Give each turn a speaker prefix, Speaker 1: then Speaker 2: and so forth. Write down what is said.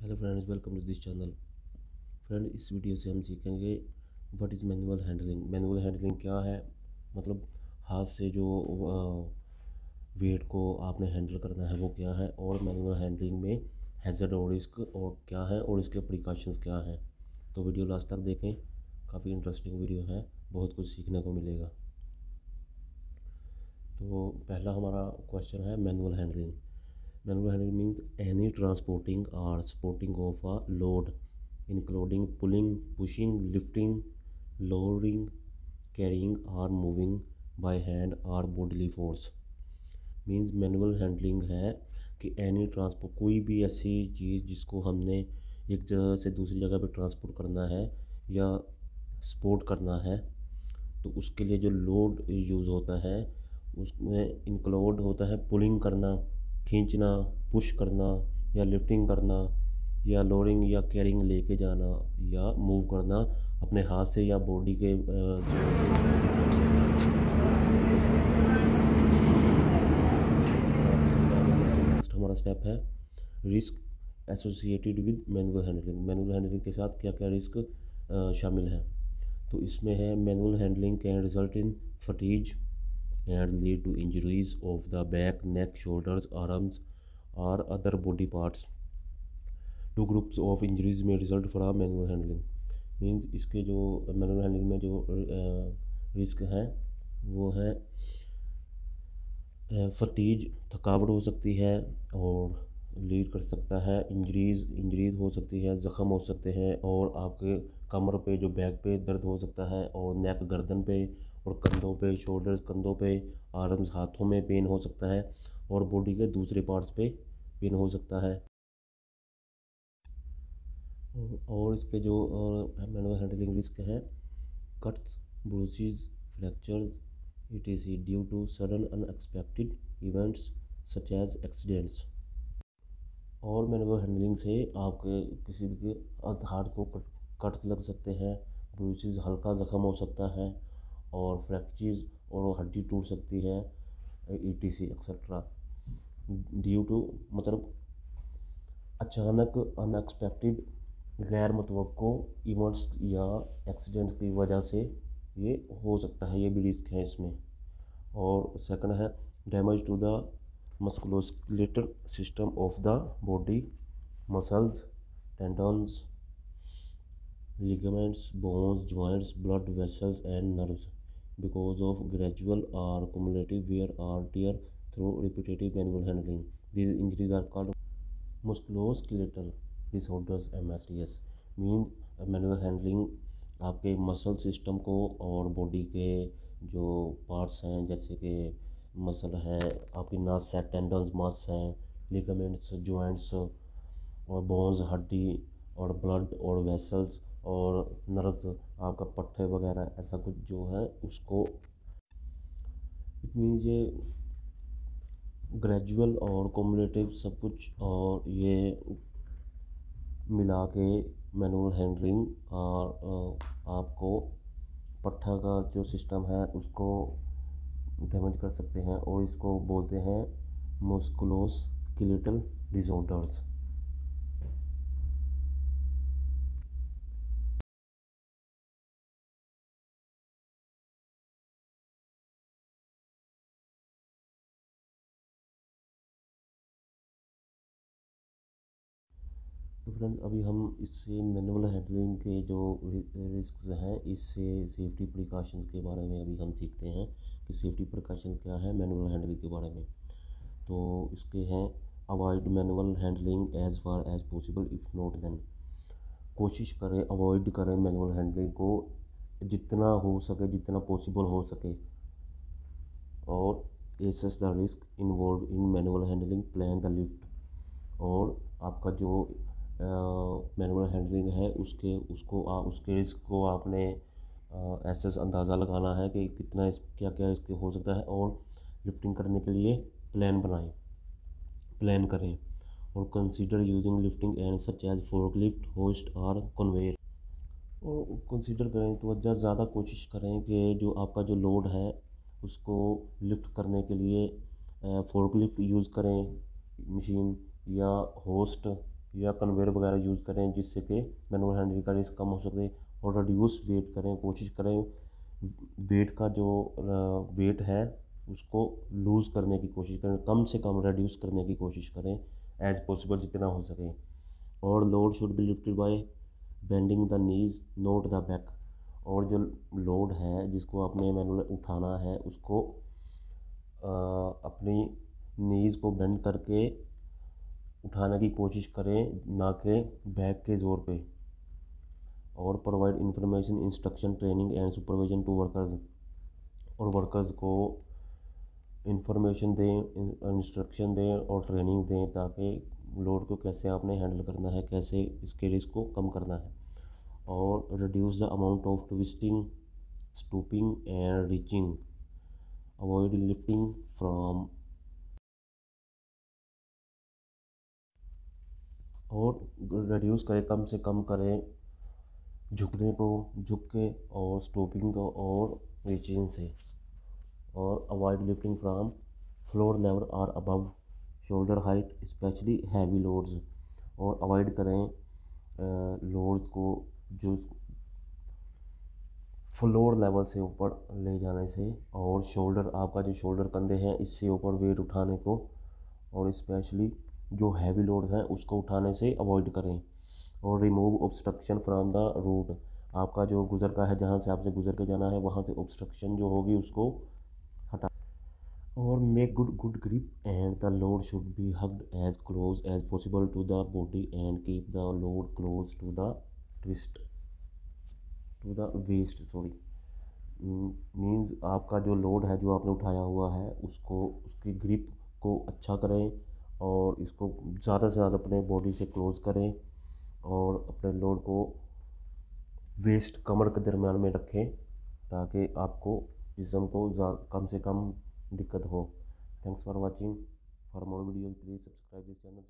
Speaker 1: Hello friends, welcome to this channel. Friend, इस video से हम सीखेंगे what is manual handling manual handling क्या है? मतलब हाथ से जो वेट को आपने हैंडल करना है, वो क्या है? और मैनुअल हैंडलिंग में हैज़र्ड और रिस्क और क्या है? और इसके प्रिकॉशंस क्या हैं? तो वीडियो लास्ट तक देखें। काफ़ी इंटरेस्टिंग वीडियो है। बहुत कुछ सीखने को मिलेगा। तो पहला हमारा क्वेश्चन है manual handling Manual handling means any transporting or supporting of a load, including pulling, pushing, lifting, lowering, carrying or moving by hand or bodily force. Means manual handling है कि एनी ट्रांसपोर्ट कोई भी ऐसी चीज़ जिसको हमने एक जगह से दूसरी जगह पे ट्रांसपोर्ट करना है या सपोर्ट करना है तो उसके लिए जो लोड यूज़ होता है उसमें इंक्लूड होता है पुलिंग करना खींचना पुश करना या लिफ्टिंग करना या लोडिंग या कैरिंग लेके जाना या मूव करना अपने हाथ से या बॉडी के नेक्स्ट हमारा स्टेप है risk associated with manual handling manual handling के साथ क्या क्या रिस्क शामिल है? तो इसमें है manual handling can result in fatigue and lead to injuries of the back, neck, shoulders, arms or other body parts. Two groups of injuries may result from manual handling. Means इसके जो manual handling में जो risk हैं वो है फटीज थकावट हो सकती है और लीड कर सकता है इंजरीज इंजरीज हो सकती है ज़ख़म हो सकते हैं और आपके कमर पे, जो बैक पे दर्द हो सकता है और नेक गर्दन पे और कंधों पे शोल्डर्स कंधों पे आर्म्स हाथों में पेन हो सकता है और बॉडी के दूसरे पार्ट्स पे पेन हो सकता है। और इसके जो मैनुअल हैंडलिंग रिस्क है cuts bruises fractures it is due to sudden unexpected events such as accidents और मैनुअल हैंडलिंग से आपके किसी भी हार्ट को कट्स लग सकते हैं ब्रूचेज हल्का ज़ख्म हो सकता है और फ्रैक्चर्स और हड्डी टूट सकती है E T C etcetera due to मतलब अचानक अनएक्सपेक्टेड गैर मतवक़ इवेंट्स या एक्सीडेंट्स की वजह से ये हो सकता है, ये भी रिस्क है इसमें। और सेकंड है damage to the musculoskeletal system of the body muscles tendons ligaments, bones, joints, blood vessels and nerves because of gradual or cumulative wear or tear through repetitive manual handling. These injuries are called musculoskeletal disorders MSDS. Mean manual handling आपके muscle system को और body के जो parts हैं जैसे कि muscle है आपकी नस है टेंडन्स मस है लिगामेंट्स जॉइंट्स और बोन्स हड्डी और ब्लड और वेसल्स और नर्व्स आपका पट्टे वगैरह ऐसा कुछ जो है उसको इट मीन ये ग्रेजुअल और कोमुलेटिव सब कुछ और ये मिला के मैनुअल हैंडलिंग और आपको पट्टा का जो सिस्टम है उसको डैमेज कर सकते हैं और इसको बोलते हैं मोस्कुलोस किलेटल डिजॉर्डर्स तो फ्रेंड अभी हम इससे मैनुअल हैंडलिंग के जो रिस्क हैं, इससे सेफ्टी प्रिकॉशंस के बारे में अभी हम सीखते हैं कि सेफ्टी प्रिकॉशन क्या है मैनुअल हैंडलिंग के बारे में। तो इसके हैं avoid manual handling as far as possible if not then कोशिश करें अवॉइड करें मैनुअल हैंडलिंग को जितना हो सके, जितना पॉसिबल हो सके। और assess the risk involve in manual handling plan the lift और आपका जो मैनुअल हैंडलिंग है, उसके, उसको उसके रिस्क को आपने ऐसे अंदाज़ा लगाना है कि कितना इस क्या क्या इसके हो सकता है और लिफ्टिंग करने के लिए प्लान बनाएँ प्लान करें और consider using lifting and such as fork lift hoist और कन्वेयर और कंसीडर करें तो ज़्यादा कोशिश करें कि जो आपका जो लोड है, उसको लिफ्ट करने के लिए फोर्क लिफ्ट यूज़ करें मशीन या होस्ट या कन्वेयर वगैरह यूज़ करें जिससे कि मैनुअल हैंडलिंग का रिस्क कम हो सके और रिड्यूस वेट करें कोशिश करें वेट का जो वेट है उसको लूज़ करने की कोशिश करें कम से कम रिड्यूस करने की कोशिश करें एज पॉसिबल जितना हो सके। और load should be lifted by bending the knees not the back और जो लोड है जिसको आपने मैनुअल उठाना है उसको आ, अपनी नीज़ को बेंड करके उठाने की कोशिश करें, ना कि बैक के ज़ोर पे। और provide information instruction training and supervision to workers और वर्कर्स को इंफॉर्मेशन दें इंस्ट्रक्शन दें और ट्रेनिंग दें ताकि लोड को कैसे आपने हैंडल करना है, कैसे इसके रिस्क को कम करना है। और reduce the amount of twisting stooping and reaching avoid lifting from और रिड्यूस करें, कम से कम करें झुकने को, झुक के और स्टोपिंग को और रीचिंग से। और avoid lifting from floor level और above shoulder height specially heavy loads और अवॉइड करें लोड्स को जो फ्लोर लेवल से ऊपर ले जाने से और शोल्डर आपका जो शोल्डर कंधे हैं, इससे ऊपर वेट उठाने को और स्पेशली जो हैवी लोड है, उसको उठाने से अवॉइड करें। और remove obstruction from the route आपका जो गुजर का है, जहाँ से आपसे गुजर के जाना है, वहाँ से ऑब्स्ट्रक्शन जो होगी, उसको हटा। और make good good grip and the load should be hugged as close as possible to the body and keep the load close to the twist to the waist sorry means आपका जो load है, जो आपने उठाया हुआ है, उसको, उसकी ग्रिप को अच्छा करें। और इसको ज़्यादा से ज़्यादा अपने बॉडी से क्लोज़ करें और अपने लोड को वेस्ट कमर के दरम्यान में रखें ताकि आपको जिसम को कम से कम दिक्कत हो। Thanks for watching for more video please subscribe this channel